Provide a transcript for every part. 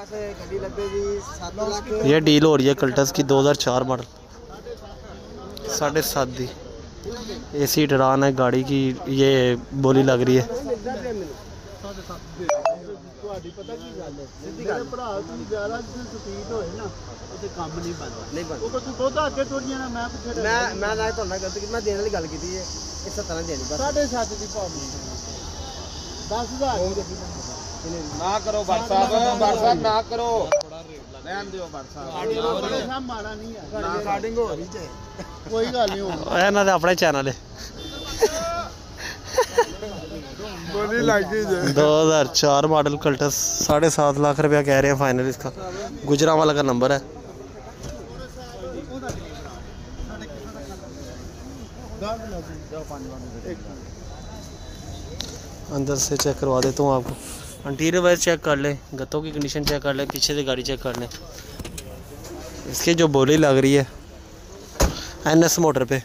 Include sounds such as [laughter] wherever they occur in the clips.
ਗੱਡੀ ਲੱਗੇਗੀ 7 ਲੱਖ ये डील हो रही है कल्टस की 2004 मॉडल साढ़े सात दी एसी डरान है गाड़ी की ये बोली लग रही है ਤੁਹਾਡੀ ਪਤਾ ਕੀ ਗੱਲ ਹੈ ਸਿੱਧੀ ਗੱਲ ਭਰਾ ਤੂੰ ਜ਼ਿਆਦਾ ਜਿਸ ਸਪੀਡ ਹੋਏ ਨਾ ਉਹਦੇ ਕੰਮ ਨਹੀਂ ਬਣਦਾ ਨਹੀਂ ਬਣ ਉਹ ਕੋਈ ਤੂੰ ਬਹੁਤਾ ਅੱਗੇ ਤੁਰ ਜਾਣਾ ਮੈਂ ਪਿੱਛੇ ਰਹਿ ਮੈਂ ਮੈਂ ਨਾ ਤੁਹਾਡਾ ਗਲਤ ਕੀਤੀ ਮੈਂ ਦੇਣ ਵਾਲੀ ਗੱਲ ਕੀਤੀ ਹੈ ਇਹ 70 ਨਾਲ ਦੇਣੀ ਬਸ ਸਾਢੇ ਸੱਤ ਦੀ ਭਾਅ ਮੰਗਦੇ 10000 ਦੀ ਗੱਡੀ ਨਾ ਕਰੋ ਬਰ ਸਾਹਿਬ ਬਰ ਸਾਹਿਬ ਨਾ ਕਰੋ ਰਹਿਣ ਦਿਓ ਬਰ ਸਾਹਿਬ ਬੜੇ ਸਾਹ ਮਾੜਾ ਨਹੀਂ ਆ ਨਾ ਸਟਾਰਟਿੰਗ ਹੋ ਰਹੀ ਜੇ ਕੋਈ ਗੱਲ ਨਹੀਂ ਹੋਣੀ ਇਹਨਾਂ ਦੇ ਆਪਣੇ ਚੈਨਲ ਹੈ ਬੋਲੀ ਲੱਗ ਗਈ ਜੇ 2004 मॉडल कल्टस साढ़े सात लाख रुपया कह रहे हैं फाइनल इसका गुजरा वाला का नंबर है अंदर से चेक करवा देता हूँ आपको इंटीरियर वाइज चेक कर ले गत्तों की कंडीशन चेक कर ले पीछे से गाड़ी चेक कर ले इसकी जो बोली लग रही है एन एस मोटर पे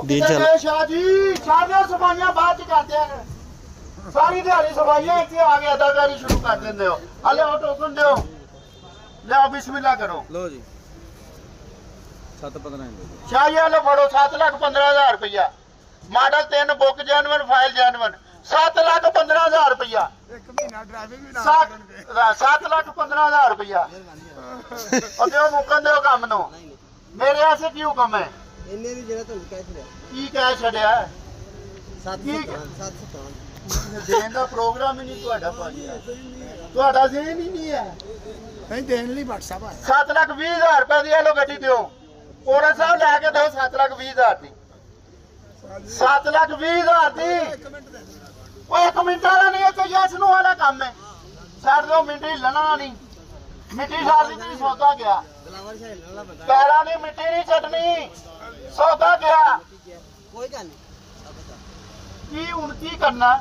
डीजल ਸ਼ਾਹ ਜੀ ਸਾਰੀਆਂ ਸਫਾਈਆਂ ਬਾਅਦ ਚ ਕਰਦੇ ਆ ਸਾਰੀ ਦਿਹਾੜੀ ਸਫਾਈਆਂ ਇੱਥੇ ਆ ਕੇ ਅਦਾਕਾਰੀ ਸ਼ੁਰੂ ਕਰ ਦਿੰਦੇ ਹੋ ਹਲੇ ਉਹ ਟੋਕਨ ਦਿਓ ਲਿਆਓ ਬਿਸਮਿਲ੍ਲਾ ਕਰੋ ਲੋ ਜੀ 715 ਸ਼ਾਹ ਜੀ ਹਲੇ ਫੜੋ 7 ਲੱਖ 15000 ਰੁਪਇਆ model 3 book genuine file genuine 7 lakh 15000 ਰੁਪਇਆ ਇੱਕ ਮਹੀਨਾ ਡਰਾਈਵਿੰਗ ਵੀ ਨਾ 7 ਲੱਖ 15000 ਰੁਪਇਆ ਉਹ ਦਿਓ ਮੁੱਕਣ ਦਿਓ ਕੰਮ ਨੂੰ? ਮੇਰੇ ਆਸੇ ਕੀ ਹੁਕਮ ਹੈ? ਇੰਨੇ ਦੀ ਜਿਹੜਾ ਤੁਹਾਨੂੰ ਕਹਿ ਛੜਿਆ ਕੀ ਕਹਿ ਛੱਡਿਆ? 7 ਠੀਕ। 7 7 ਦੇਣ ਦਾ ਪ੍ਰੋਗਰਾਮ ਹੀ ਨਹੀਂ ਤੁਹਾਡਾ ਭਾਜੀ। ਤੁਹਾਡਾ ਜ਼ੇਨ ਹੀ ਨਹੀਂ ਹੈ। ਨਹੀਂ ਦੇਣ ਲਈ WhatsApp ਆ 7 ਲੱਖ 20 ਹਜ਼ਾਰ ਰੁਪਏ ਦੀ ਇਹ ਲੋ ਗੱਡੀ ਦਿਓ। ਕੋਰਾ ਸਾਹਿਬ ਲੈ ਕੇ ਦਿਓ 7 ਲੱਖ 20 ਹਜ਼ਾਰ ਦੀ। 7 ਲੱਖ 20 ਹਜ਼ਾਰ ਦੀ। ਉਹ ਇੱਕ ਮਿੰਟ ਵਾਲਾ ਨਹੀਂ ਤੇ ਯੈਸ ਨੂੰ ਵਾਲਾ ਕੰਮ ਹੈ। ਛੱਡ ਦਿਓ ਮਿੰਟ ਲੈਣਾ ਨਹੀਂ। ਮਿੱਟੀ ਸਾਡੀ ਤੇ ਸੌਦਾ ਗਿਆ। ਪੈਰਾਂ ਦੀ ਮਿੱਟੀ ਨਹੀਂ ਛੱਡਣੀ। ਸੌਦਾ ਗਿਆ। ਕੋਈ ਗੱਲ ਨਹੀਂ ਕੀ ਹੁਣ ਕੀ ਕਰਨਾ?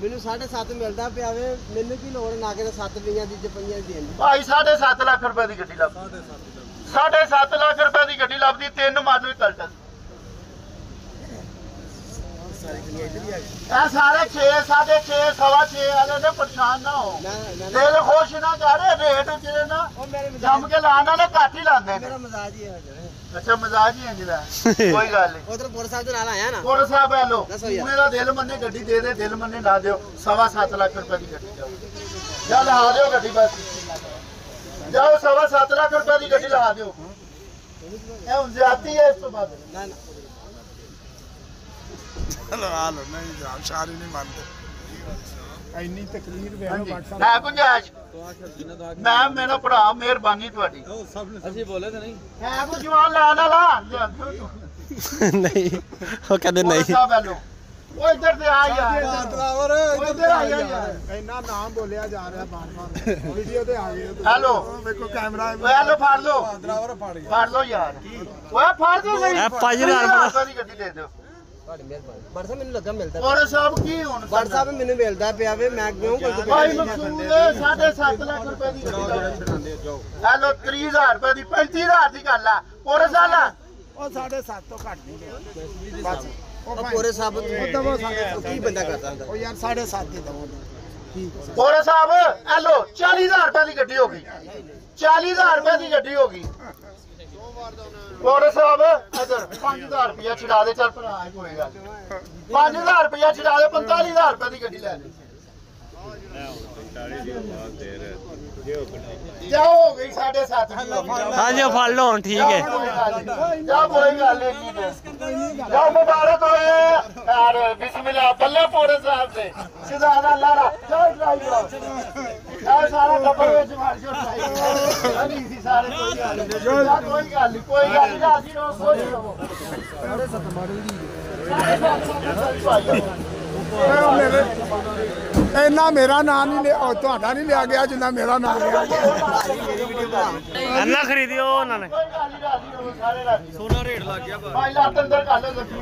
ਮੈਨੂੰ 7.5 ਮਿਲਦਾ ਪਿਆ ਵੇ। ਮੈਨੂੰ ਕੀ ਲੋੜ ਨਾ ਕਿ 7 ਪਈਆਂ ਦੀ ਜਪਈਆਂ ਦੇਣ ਦੀ। ਭਾਈ 7.5 ਲੱਖ ਰੁਪਏ ਦੀ ਗੱਡੀ ਲੱਭ 7.5 ਲੱਖ ਰੁਪਏ ਦੀ ਗੱਡੀ ਲੱਭਦੀ ਤਿੰਨ ਮਾਡਲ ਕਲਟਸ ਸਾਰੀ ਦੁਨੀਆ ਇੱਧਰ ਹੀ ਆ ਗਈ ਇਹ ਸਾਰੇ 6 6.5 ਸਵਾ 6 ਵਾਲੇ ਨੇ ਪਰੇਸ਼ਾਨ ਨਾ ਹੋ। ਦਿਲ ਖੁਸ਼ ਨਾ ਕਰ ਰੇਟ ਜਿਹੜੇ ਨਾ ਜੰਮ ਕੇ ਲਾਣਾ ਨਾ ਘੱਟ ਹੀ ਲਾਉਂਦੇ ਨੇ। ਮੇਰਾ ਮਜ਼ਾਜ ਹੀ ਹੈ। ਅੱਛਾ ਮਜ਼ਾਜ ਹੀ ਇੰਜ ਦਾ [laughs] ਕੋਈ ਗੱਲ ਨਹੀਂ ਉਧਰ ਪੁਰ ਸਾਹਿਬ ਦੇ ਨਾਲ ਆਇਆ ਨਾ? ਕੋੜ ਸਾਹਿਬ ਹੈ ਲੋ। ਮੇਰਾ ਦਿਲ ਮੰਨੇ ਗੱਡੀ ਦੇ ਦੇ ਦਿਲ ਮੰਨੇ ਨਾ ਦਿਓ। ਸਵਾ 7 ਲੱਖ ਰੁਪਏ ਦੀ ਗੱਡੀ ਦਿਓ ਚੱਲ ਆ ਦਿਓ ਗੱਡੀ ਬਸ। ਜਾਓ ਸਵਾ 7 ਲੱਖ ਰੁਪਏ ਦੀ ਗੱਡੀ ਲਾ ਦਿਓ। ਇਹ ਹੁਣ ਜ਼ਿਆਦਤੀ ਹੈ ਇਸ ਤੋਂ ਬਾਅਦ। ਨਾ ਨਾ। ਹਾਲ ਹੁੰਦਾ ਜੀ ਜਨਾਬ ਸ਼ਾਰੀ ਨਹੀਂ ਮੰਨਦੇ। ਇੰਨੀ ਤਕਲੀਰ ਵੇਖ ਲਓ WhatsApp ਹੈ ਗੁੰਜਾਇਸ਼। ਮੈਂ ਮੇਰਾ ਭਰਾ ਮਿਹਰਬਾਨੀ ਤੁਹਾਡੀ। ਅਸੀਂ ਬੋਲੇ ਤਾਂ ਨਹੀਂ। ਹੈ ਕੋ ਜਵਾਨ ਲਾ ਲਾ ਲਾ ਨਹੀਂ ਉਹ ਕਹਿੰਦੇ ਨਹੀਂ। ਉਹ ਇੱਧਰ ਤੇ ਆ ਯਾਰ ਡਰਾਈਵਰ ਇੱਧਰ ਆ ਯਾਰ ਇੰਨਾ ਨਾਮ ਬੋਲਿਆ ਜਾ ਰਿਹਾ ਬਾਰ ਬਾਰ ਵੀਡੀਓ ਤੇ ਆ ਗਏ ਹੈਲੋ। ਵੇਖੋ ਕੈਮਰਾ ਓਏ ਹੈਲੋ ਫੜ ਲਓ। ਡਰਾਈਵਰ ਫੜ ਗਿਆ ਫੜ ਲਓ ਯਾਰ। ਓਏ ਫੜ ਦਿਓ ਸਹੀ ਇਹ 5000 ਵਾਲਾ ਗੱਡੀ ਦੇ ਦਿਓ। ਤੁਹਾਡੀ ਮਿਹਰਬਾਨੀ। WhatsApp ਮੈਨੂੰ ਲੱਗਾ ਮਿਲਦਾ ਔਰ ਸਾਹਿਬ ਕੀ ਹੁਣ WhatsApp ਮੈਨੂੰ ਮਿਲਦਾ ਪਿਆ ਵੇ ਮੈਂ ਕਿਉਂ ਕੋਈ ਭਾਈ ਮਕਸੂਦ 7.5 ਲੱਖ ਰੁਪਏ ਦੀ ਗੱਡੀ ਹੈਲੋ 30000 ਰੁਪਏ ਦੀ 35000 ਦੀ ਗੱਲ ਆ। ਔਰ ਸਾਲਾ ਉਹ 7.5 ਤੋਂ ਘੱਟ ਨਹੀਂ ਗਿਆ ਬਸ। ਉਹ ਉਹ ਪੂਰੇ ਸਾਹਿਬ ਦਵੋ ਸਾਡੇ ਉਹ ਕੀ ਬੰਦਾ ਕਰਦਾ ਹੁੰਦਾ? ਉਹ ਯਾਰ 7.5 ਦੀ ਦਵੋ ਠੀਕ ਔਰ ਸਾਹਿਬ ਹੈਲੋ 40000 ਰੁਪਏ ਦੀ ਗੱਡੀ ਹੋ ਗਈ। 40000 ਰੁਪਏ ਦੀ ਗੱਡੀ ਹੋ ਗਈ। ਔਰ ਸਾਹਿਬ, ਇਧਰ 5000 ਰੁਪਇਆ ਛਡਾ ਦੇ, ਚੱਲ ਭਰਾ ਕੋਈ ਗੱਲ 5000 ਰੁਪਇਆ ਛਡਾ ਦੇ 45000 ਰੁਪਏ ਦੀ ਗੱਡੀ ਲੈ ਲੈ। ਜਾਓ ਹੋ ਗਈ ਸਾਡੇ ਸਾਥ ਦੀ ਹੋ ਗਈ ਹਾਂਜੀ ਫੜ ਲਓ ਹੁਣ ਠੀਕ ਹੈ ਜਾ ਕੋਈ ਗੱਲ ਨਹੀਂ ਜਾ ਮੁਬਾਰਕ ਹੋਏ ਯਾਰ ਬਿਸਮਿਲ੍ਲਾ ਬੱਲੇ ਪੋਰੇ ਸਾਹਿਬ ਦੇ ਸਿਦਾਨਾ ਲਾਰਾ ਜਾ ਟਰਾਈ ਕਰੋ ਆ ਸਾਰਾ ਟੱਬਰ ਵਿੱਚ ਮਾਰ ਜੋ ਟਰਾਈ ਨਹੀਂ ਸੀ ਸਾਰੇ ਕੋਈ ਗੱਲ ਨਹੀਂ ਕੋਈ ਗੱਲ ਨਹੀਂ ਕੋਈ ਗੱਲ ਨਹੀਂ ਅਸੀਂ ਰੋਸ ਹੋ ਜਾਵੋ ਸਾਰੇ ਸੱਤ ਮਾਰੇ ਦੀ ਸਾਰੇ ਸੱਤ ਮਾਰੇ ਦੀ ਇੰਨਾ ਮੇਰਾ ਨਾਮ ਨਹੀਂ ਲਿਆ ਤੁਹਾਡਾ ਨਹੀਂ ਲਿਆ ਗਿਆ ਜਿੰਨਾ ਮੇਰਾ ਨਾਮ ਲਿਆ ਗਿਆ। ਇੰਨਾ ਖਰੀਦਿਓ ਉਹਨਾਂ ਨੇ। ਸੋਨਾ ਰੇਟ ਲੱਗ ਗਿਆ ਭਾਈ ਲੱਤ ਅੰਦਰ ਕਰ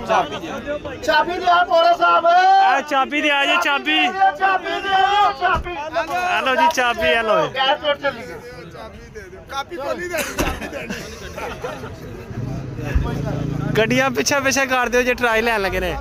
ਚਾਬੀ ਚਾਬੀ ਦਿਆ ਪੋਰਾ ਸਾਹਿਬ। ਆ ਚਾਬੀ ਦਿਆ ਜੀ ਚਾਬੀ। ਚਾਬੀ ਦਿਆ ਜੀ ਚਾਬੀ ਹਲੋ ਚਾਬੀ ਦੇ ਦਿਓ ਕਾਪੀ ਤੋਂ ਨਹੀਂ ਦੇਣੀ ਚਾਬੀ ਦੇਣੀ। ਗੱਡੀਆਂ ਪਿੱਛੇ ਪਿੱਛੇ ਕਰ ਦਿਓ ਜੇ ਟਰਾਈ ਲੈਣ ਲੱਗੇ ਨੇ।